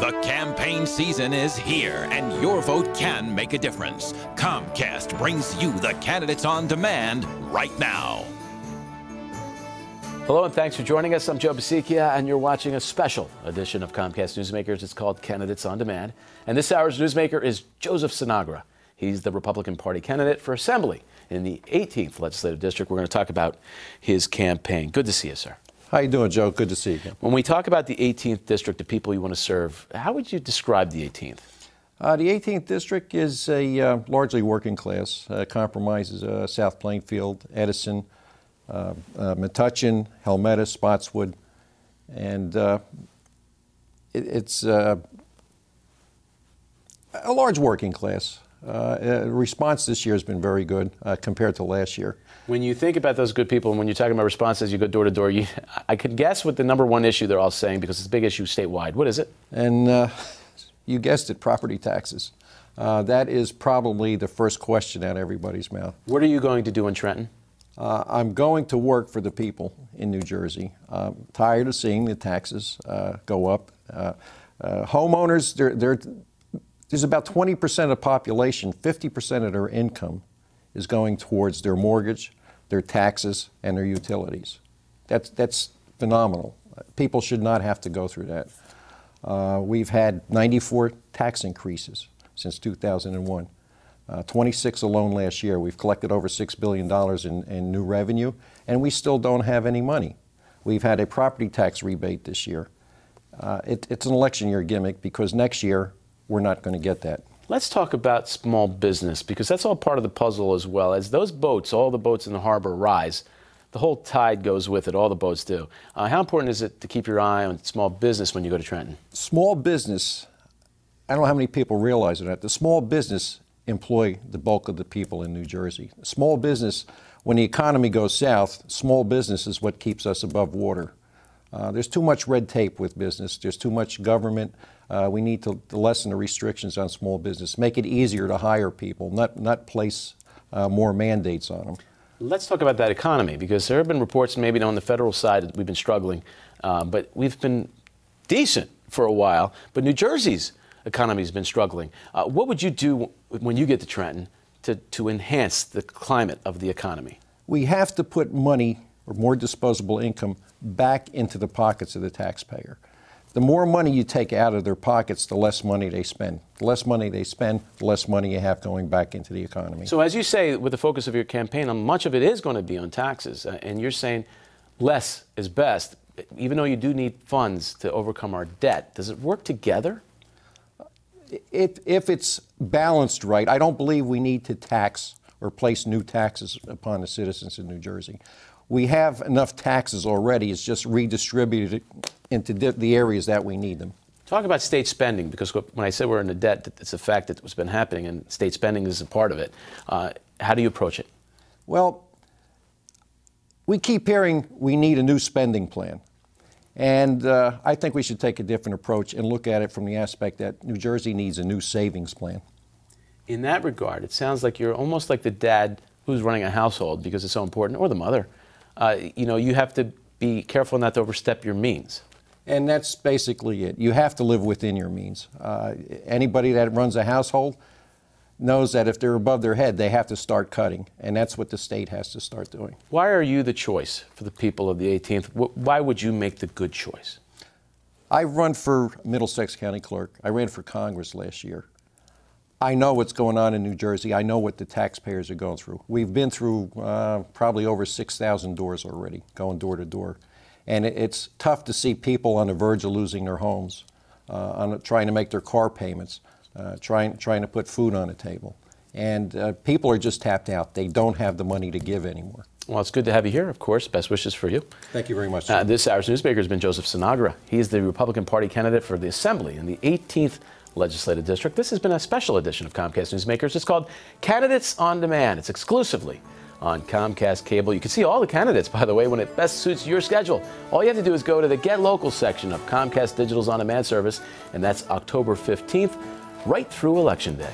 The campaign season is here, and your vote can make a difference. Comcast brings you the candidates on demand right now. Hello, and thanks for joining us. I'm Joe Basichia, and you're watching a special edition of Comcast Newsmakers. It's called Candidates on Demand. And this hour's newsmaker is Joseph Sinagra. He's the Republican Party candidate for Assembly in the 18th Legislative District. We're going to talk about his campaign. Good to see you, sir. How you doing, Joe? Good to see you. When we talk about the 18th district, the people you want to serve, how would you describe the 18th? Uh, the 18th district is a uh, largely working class. Uh, compromises uh, South Plainfield, Edison, uh, uh, Metuchen, Helmetta, Spotswood, and it, it's a large working class. Uh, response this year has been very good uh, compared to last year. When you think about those good people, and when you're talking about responses, you go door to door. You, I could guess what the number one issue they're all saying because it's a big issue statewide. What is it? And uh, you guessed it, property taxes. Uh, that is probably the first question out of everybody's mouth. What are you going to do in Trenton? Uh, I'm going to work for the people in New Jersey. I'm tired of seeing the taxes uh, go up. homeowners, they're, they're there's about 20% of the population, 50% of their income is going towards their mortgage, their taxes, and their utilities. That's, that's phenomenal. People should not have to go through that. Uh, we've had 94 tax increases since 2001. Uh, 26 alone last year. We've collected over $6 billion in, in new revenue, and we still don't have any money. We've had a property tax rebate this year. Uh, it, it's an election year gimmick because next year we're not going to get that. Let's talk about small business because that's all part of the puzzle as well. As those boats, all the boats in the harbor rise, the whole tide goes with it. All the boats do. Uh, how important is it to keep your eye on small business when you go to Trenton? Small business, I don't know how many people realize that. The small business employ the bulk of the people in New Jersey. Small business, when the economy goes south, small business is what keeps us above water. Uh, there's too much red tape with business. There's too much government. Uh, we need to, to, lessen the restrictions on small business, make it easier to hire people, not, not place uh, more mandates on them. Let's talk about that economy because there have been reports, maybe on the federal side, that we've been struggling, uh, but we've been decent for a while. But New Jersey's economy has been struggling. Uh, what would you do when you get to Trenton to, to enhance the climate of the economy? We have to put money or more disposable income back into the pockets of the taxpayer. The more money you take out of their pockets, the less money they spend. The less money they spend, the less money you have going back into the economy. So, as you say, with the focus of your campaign, um, much of it is going to be on taxes. Uh, and you're saying less is best, even though you do need funds to overcome our debt. Does it work together? If, if it's balanced right, I don't believe we need to tax or place new taxes upon the citizens in New Jersey we have enough taxes already. It's just redistributed into the areas that we need them. Talk about state spending, because when I said we're in a debt, it's a fact that what's been happening, and state spending is a part of it. Uh, how do you approach it? Well, we keep hearing we need a new spending plan. And uh, I think we should take a different approach and look at it from the aspect that New Jersey needs a new savings plan. In that regard, it sounds like you're almost like the dad who's running a household because it's so important, or the mother, uh, you know, you have to be careful not to overstep your means. And that's basically it. You have to live within your means. Uh, anybody that runs a household knows that if they're above their head, they have to start cutting. And that's what the state has to start doing. Why are you the choice for the people of the 18th? Why would you make the good choice? I run for Middlesex County Clerk. I ran for Congress last year. I know what's going on in New Jersey. I know what the taxpayers are going through. We've been through uh, probably over 6,000 doors already, going door to door. And it's tough to see people on the verge of losing their homes, uh, on trying to make their car payments, uh, trying, trying to put food on the table. And uh, people are just tapped out. They don't have the money to give anymore. Well, it's good to have you here, of course. Best wishes for you. Thank you very much. Uh, this hour's newsmaker has been Joseph Sinagra. He is the Republican Party candidate for the Assembly in the 18th Legislative District. This has been a special edition of Comcast Newsmakers. It's called Candidates on Demand. It's exclusively on Comcast Cable. You can see all the candidates, by the way, when it best suits your schedule. All you have to do is go to the Get Local section of Comcast Digital's on demand service, and that's October 15th, right through Election Day.